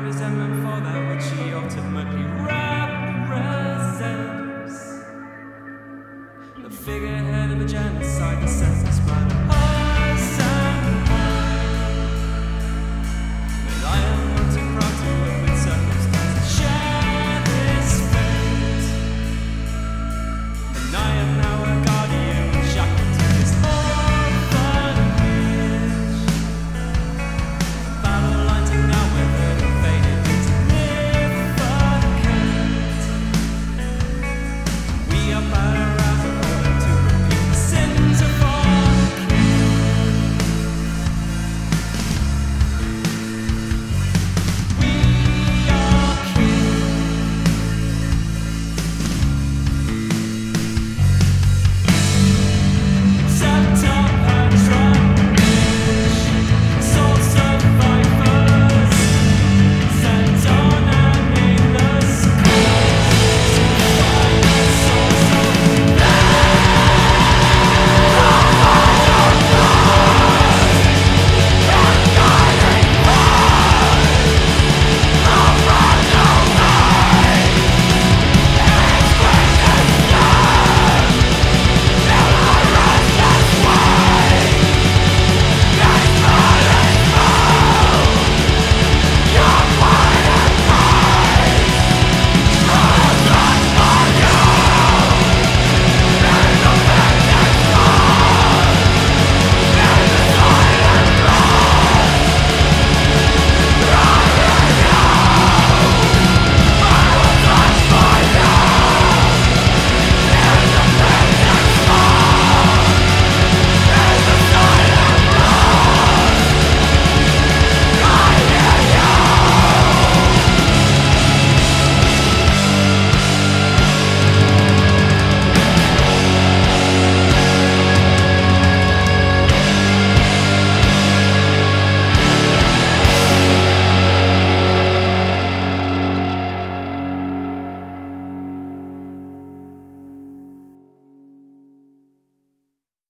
Great